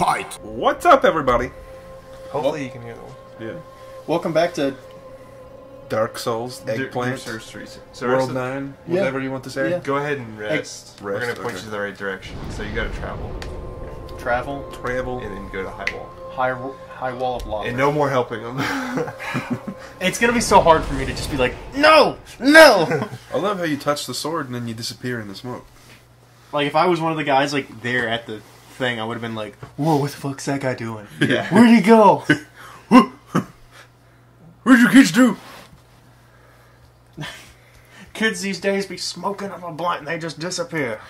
Fight! What's up, everybody? Hopefully you can hear them. Yeah. Welcome back to Dark Souls, Eggplant, Sir Street. So World so 9, Yeah. whatever you want to say. Yeah. Go ahead and rest. We're Rest, gonna point okay. you the right direction. So you gotta travel travel, Travel. and then go to high wall. high high wall of lava. And no more helping them. It's gonna be so hard for me to just be like, no, no. I love how you touch the sword and then you disappear in the smoke. like if I was one of the guys like there at the thing, I would have been like, whoa, what the fuck's that guy doing? yeah. Where'd he go? Where'd your kids do? Kids these days be smoking up a blunt and they just disappear.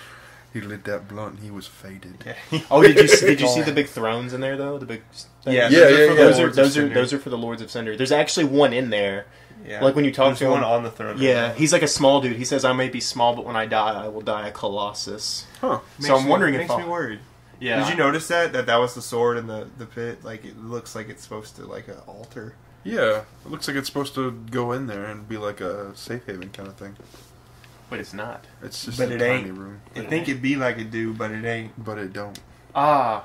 He lit that blunt and he was faded. Oh, did you did you see the big thrones in there though? The big Yeah, Yeah, those are yeah, for yeah. Those are those are those are for the Lords of Cinder. There's actually one in there. Yeah. like when you talk There's to him- one on the throne. Yeah, now. he's like a small dude. He says, "I may be small, but when I die, I will die a colossus." Huh. so I'm me- wondering if makes me I'll- worried. Yeah. Did you notice that that that was the sword in the the pit? Like it looks like it's supposed to like an altar. Yeah, it looks like it's supposed to go in there and be like a safe haven kind of thing. But it's not. It's just But a it tiny ain't. room, I think it'd be like it do, but it ain't. but it don't. Ah,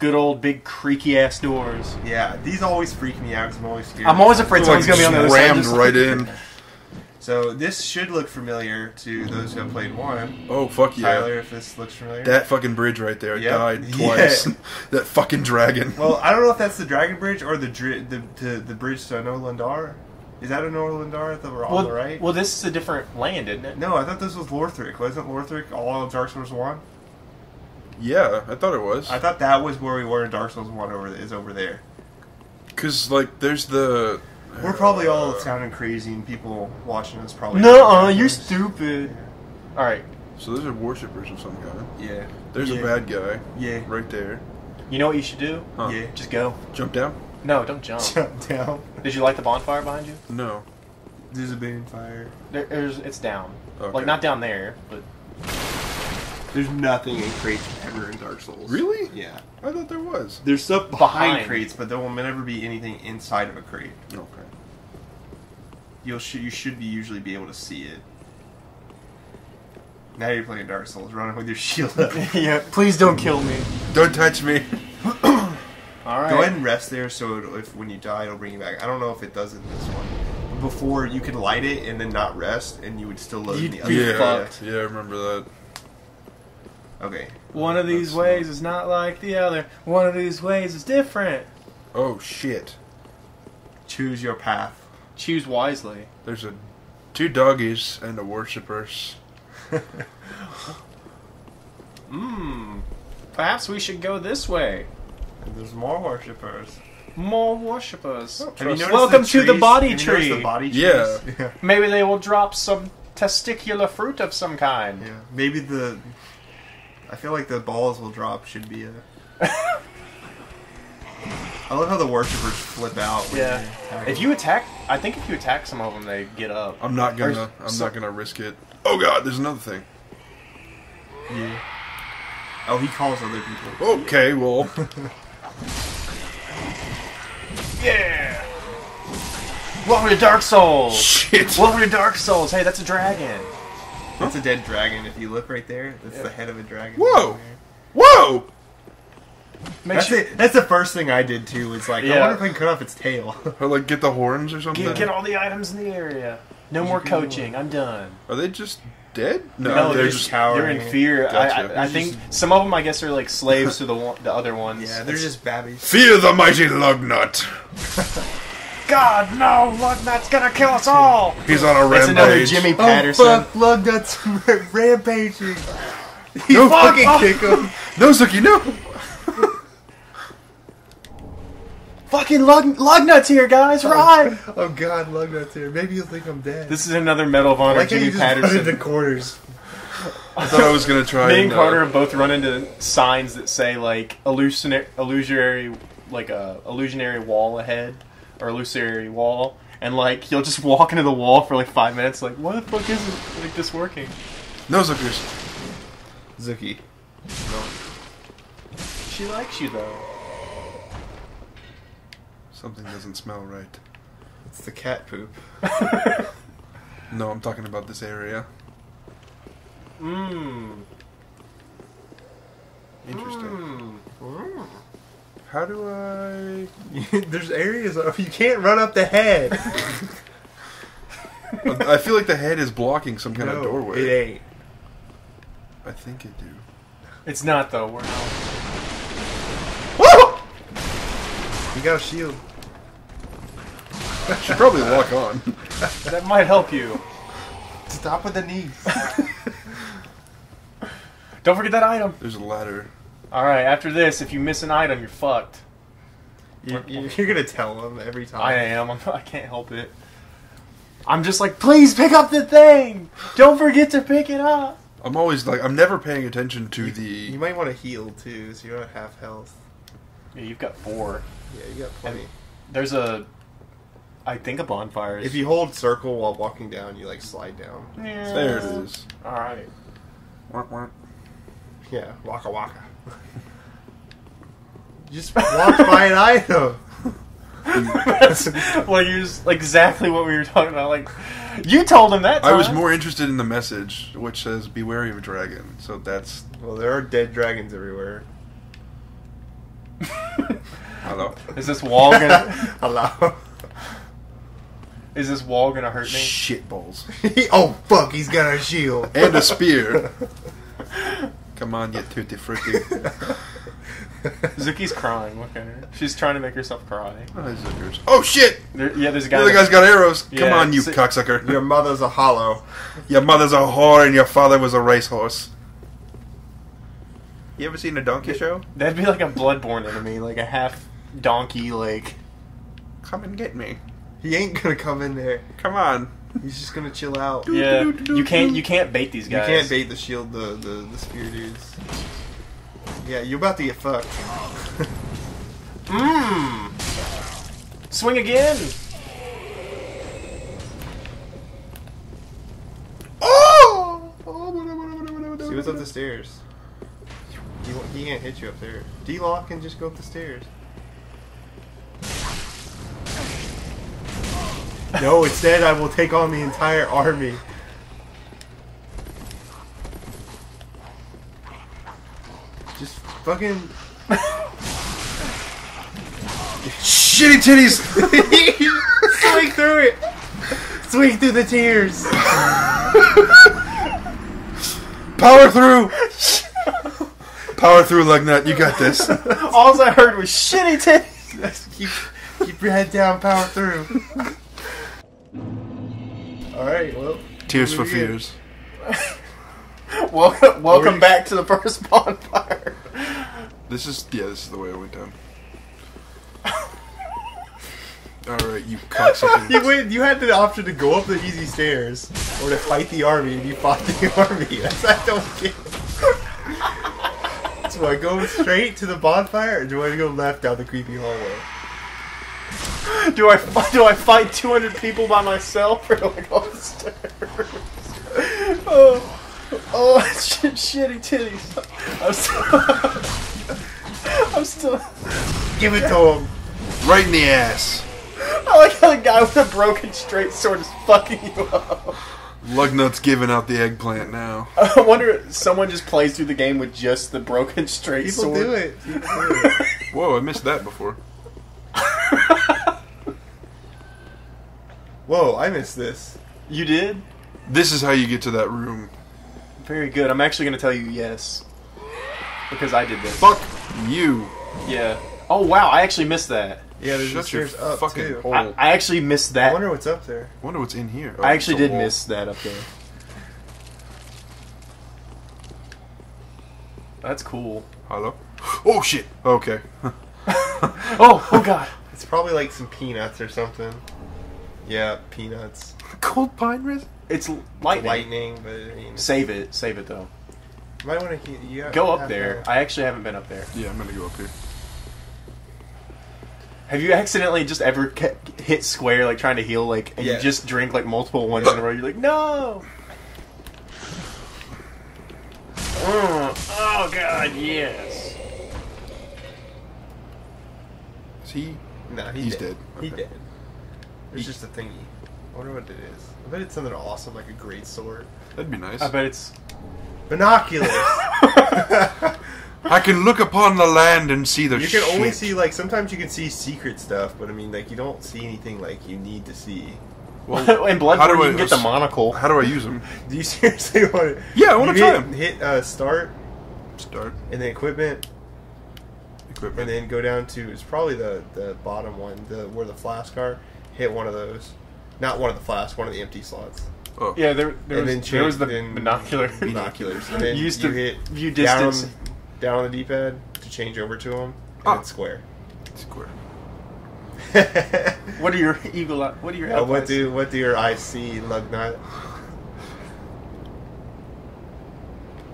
good old big creaky ass doors. Yeah, these always freak me out because I'm always scared. I'm always afraid someone's gonna be on the other side. rammed just- right in. So this should look familiar to those who have played one. Oh fuck yeah! Tyler, if this looks familiar. That fucking bridge right there Yep. died Yeah. twice. that fucking dragon. well, I don't know if that's the Dragon Bridge or the dri- the, the the bridge to Anor Londo. Is that Anor Londo that we're on Well, the right? well, this is a different land, isn't it? no, I thought this was Lothric. Wasn't Lothric all of Dark Souls one? yeah, I thought it was. I thought that was where we were in Dark Souls one. Over is over there. Cause like there's the. We're probably all sounding crazy, and people watching us probably. No, uh, you're stupid. All right, So those are worshippers of some kind. Yeah. There's yeah. a bad guy Yeah. right there. you know what you should do? Huh. Yeah. Just go. Jump down? No, don't jump. Jump down. Did you light the bonfire behind you? No. There's a bonfire. There, there's, it's down. Okay. Like not down there, but There's nothing in crates ever in Dark Souls. Really? Yeah. I thought there was. There's stuff behind, Behind. crates, but there will never be anything inside of a crate. Okay. You'll sh- you should be usually be able to see it. Now you're playing Dark Souls, running with your shield up. yeah. Please don't kill me. Don't touch me. All right. Go ahead and rest there, so it'll, if when you die, it'll bring you back. I don't know if it does in this one. But before you could light it and then not rest, and you would still load You'd the be other. Yeah. fucked. Yeah, I remember that. Okay. One of these ways is not like the other. One of these ways is different. Oh shit. Choose your path. Choose wisely. There's a two doggies and a worshippers. Mmm. Perhaps we should go this way. And there's more worshippers. More worshippers. Oh, Have you trust- noticed Welcome the to the body you tree. The body Yeah. yeah. Maybe they will drop some testicular fruit of some kind. Yeah. Maybe the. I feel like the balls will drop should be a. I love how the worshippers flip out. when Yeah. you If you attack, I think if you attack some of them, they get up. I'm not gonna. Or I'm some- not gonna risk it. Oh god, there's another thing. Yeah. Oh, he calls other people. Okay, well, Yeah. Welcome to Dark Souls. shit. Welcome to Dark Souls. Hey, that's a dragon. That's a dead dragon. If you look right there, that's the head of a dragon. Whoa. Whoa! Make That's, sure it. that's the first thing I did too. Was like, I Yeah. wonder if I can cut off its tail. Or like get the horns or something. get, get all the items in the area. No more coaching. I'm done. Are they just dead? No, they're they're just. cow- They're in fear. Gotcha. I, I, I think just- some of them, I guess, are like slaves to the one, the other ones. yeah, they're just babbies. Fear the mighty Lugnut. God, no! Lugnut's gonna kill us all. He's on a That's rampage. another Jimmy Patterson. Oh fuck, lug nuts rampaging. No, fucking fuck- kick him. No, Suki, no. Fucking lug, Lugnut's here, guys! Right. Oh god, lug nuts here. Maybe you'll think I'm dead. This is another Medal of Honor like how Jimmy you just run Patterson. into corners. I thought I was gonna try. Me and, and uh, Carter have both run into signs that say like illusionary, illusionary, like a illusionary wall ahead or illusory wall, and like you'll just walk into the wall for like five minutes, like what the fuck isn't like this working? No, Zuckers. Zuki. No. She likes you though. Something doesn't smell right. It's the cat poop. No, I'm talking about this area. Mmm. Interesting. Mm. How do I? There's areas of you can't run up the head. I feel like the head is blocking some kind of doorway. It ain't. I think it do. It's not though. We're not. You got a shield. Should probably lock on. That might help you. Stop with the knees. Don't forget that item. There's a ladder. All right. After this, if you miss an item, you're fucked. you, you, you're gonna tell them every time. I am. I'm, I can't help it. I'm just like, please pick up the thing. Don't forget to pick it up. I'm always like, I'm never paying attention to the. You might want to heal too, so you don't have health. Yeah, you've got four. Yeah, you got plenty. There's a, I think a bonfire. is- If you hold circle while walking down, you like slide down. Yeah. There it is. All right. Wah, wah. Yeah, waka waka. Just walk by an item. That's like you just like exactly what we were talking about. Like you told him that. I was more interested in the message, which says "Be wary of a dragon." So that's Well, there are dead dragons everywhere. hello. Is this wall gonna? Hello. is this wall gonna hurt me? Shit balls oh fuck, he's got a shield. and a spear. Come on, you tutti frutti. Zuki's crying. Look at her. She's trying to make herself cry. Oh, zookers. Oh shit! There, yeah, there's a guy. The other guy's got arrows. Come on, you see- cocksucker. Your mother's a hollow. Your mother's a whore and your father was a racehorse. You ever seen a donkey show? That'd be like a bloodborne enemy, like a half donkey. Like Come and get me. He ain't gonna come in there. Come on. He's just gonna chill out. yeah, you can't you can't bait these guys. You can't bait the shield, the, the, the spear dudes. Yeah, you're about to get fucked. Mmm. Swing again. Oh! See what's up the stairs. He, he can't hit you up there. D-Lock can just go up the stairs. No, instead I will take on the entire army. Just fucking Shitty titties! swing through it. Swing through the tears. Power through! Power through, Lugnut. You got this. All I heard was shitty titties. keep keep your head down. Power through. All right. Well. Tears for fears. welcome, welcome back to the first bonfire. This is yeah. This is the way it went down. All right, you You cocksucker. went. You had the option to go up the easy stairs or to fight the army, and you fought the army. That's I don't get. Do I go straight to the bonfire, or do I go left down the creepy hallway? Do I do I fight 200 people by myself or do I go upstairs? Oh, oh, shit, shitty titties. I'm still, I'm still. Give it to him. right in the ass. I like how the guy with a broken straight sword is fucking you up. Lugnut's giving out the eggplant now. I wonder if someone just plays through the game with just the broken straight People sword. People do it. Whoa, I missed that before. Whoa, I missed this. You did? This is how you get to that room. Very good. I'm actually going to tell you yes. Because I did this. Fuck you. Yeah. Oh, wow. I actually missed that. Yeah, there's Shut the your stairs up fucking too. hole. I, I actually missed that. I wonder what's up there. I wonder what's in here. Oh, I actually it's a did wall. miss that up there. That's cool. Hello. Oh shit. Okay. Oh, oh god. It's probably like some peanuts or something. Yeah, peanuts. Gold pine resin. It's lightning. Lightning, but I mean, Save it. Save it though. you might want to you Go up there. to- I actually haven't been up there. Yeah, I'm gonna go up here. Have you accidentally just ever ca- hit square like trying to heal like and Yeah. you just drink like multiple ones in a row? You're like, no. Mm, oh god, yes. Is he? Nah, he's, He's dead. dead. He Okay. dead. It's just a thingy. I wonder what it is. I bet it's something awesome, like a great sword. That'd be nice. I bet it's. Binoculars. I can look upon the land and see the You can only see like sometimes you can see secret stuff, but I mean like you don't see anything like you need to see. Well, In how do Bloodborne, you I- can get the monocle. How do I use them? Do you seriously want to? Yeah, I wanna you try hit, 'em. Hit uh, start Start and then equipment, Equipment. and equipment. then go down to it's probably the the bottom one, the where the flask are. Hit one of those, not one of the flasks, one of the empty slots. Oh, Yeah, there, there, And was, then there was the change- then- binocular. Binoculars. And then Used you to hit view down, distance. down on the D-pad to change over to them, and Ah. then square. square. What are your eagle? eye- What are your? Uh, what eyes? do what do your eyes see, Lugnut?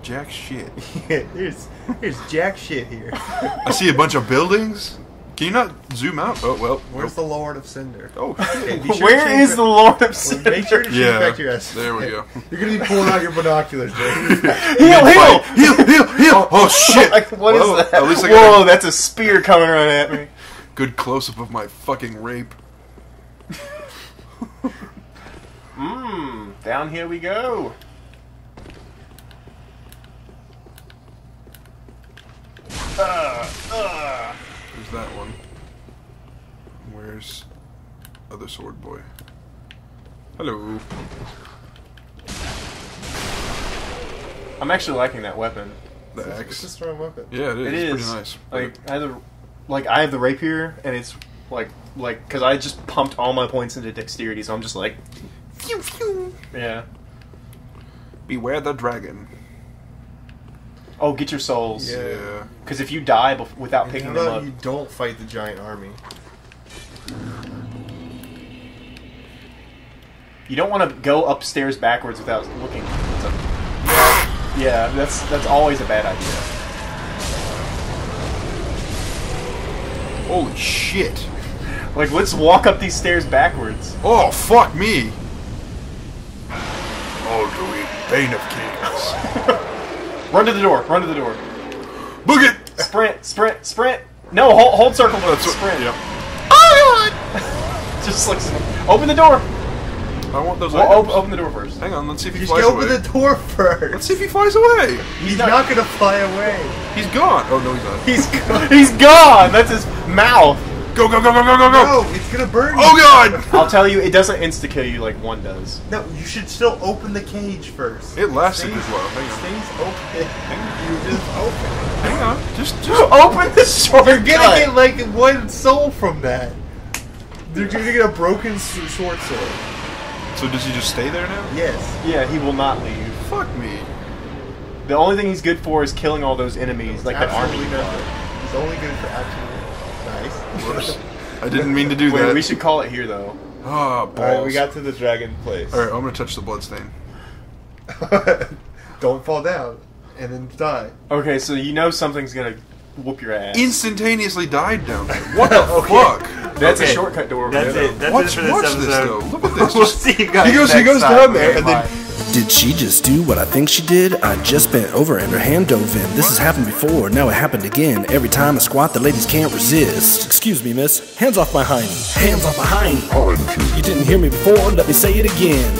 Jack shit. yeah, there's there's jack shit here. I see a bunch of buildings. Can you not zoom out? Oh well. Where's the Lord of Cinder? Oh Okay, sure to Where change is ba- the Lord of Cinder? Make sure to Yeah, back to your S. there we go. You're gonna be pulling out your binoculars, Jay. heal, heal! Heal, heal, heal! Oh shit! Like, what is Whoa, that? At least I Whoa, got a that's a spear coming right at me. good close up of my fucking rape. Mmm, down here we go. Uh, uh. There's that one. Where's other sword boy? Hello. I'm actually liking that weapon. The It's a axe. strong weapon. Yeah, it is. It it's is pretty nice. Like I have the, like I have the rapier, and it's like like because I just pumped all my points into dexterity, so I'm just like, Phew, phew. yeah. Beware the dragon. Oh, get your souls. Yeah. Yeah. Because if you die bef- without And picking them up, you don't fight the giant army? you don't want to go upstairs backwards without looking. What's up? Yeah, that's that's always a bad idea. Holy shit. Like, let's walk up these stairs backwards. Oh, fuck me. Alduin, Bane of Kings. Run to the door. Run to the door. Book it! Sprint, sprint, sprint. No, hold, hold circle. That's what, sprint. Yep. Just like open the door. I want those Well, items. open the door first. Hang on, let's see if he You flies should open the door first. Let's see if he flies away. He's not- not, gonna fly away. He's gone. Oh, no, he's not. He's gone. He's gone. That's his mouth. Go, go, go, go, go, go, go! No, it's gonna burn oh, you. Oh, God! I'll tell you, it doesn't insta kill you like one does. No, you should still open the cage first. It lasted Stays- as well. Hang on. Stays open. You just open. Hang on. Just, just. Open the short. You're gonna get like one soul from that. You're gonna get a broken s- short sword. So does he just stay there now? Yes. Yeah, he will not leave. Fuck me. The only thing he's good for is killing all those enemies, like the army. Absolutely not. He's only good for absolute. Nice. Whoops. I didn't mean to do Wait, that. we should call it here though. Ah, balls. Alright, we got to the dragon place. Alright, I'm gonna touch the bloodstain. Don't fall down and then die. Okay, so you know something's gonna whoop your ass. Instantaneously died down there. What the fuck? That's a shortcut door. over That's there. it. That's watch it for this watch episode. this though. Look at this. we'll see you guys. he goes, he goes time. down there, Okay, and then bye. Did she just do what I think she did? I just bent over and her hand dove in. This has happened before, now it happened again. Every time I squat, the ladies can't resist. Excuse me, miss. Hands off my hiney. Hands off my hiney. You didn't hear me before, let me say it again.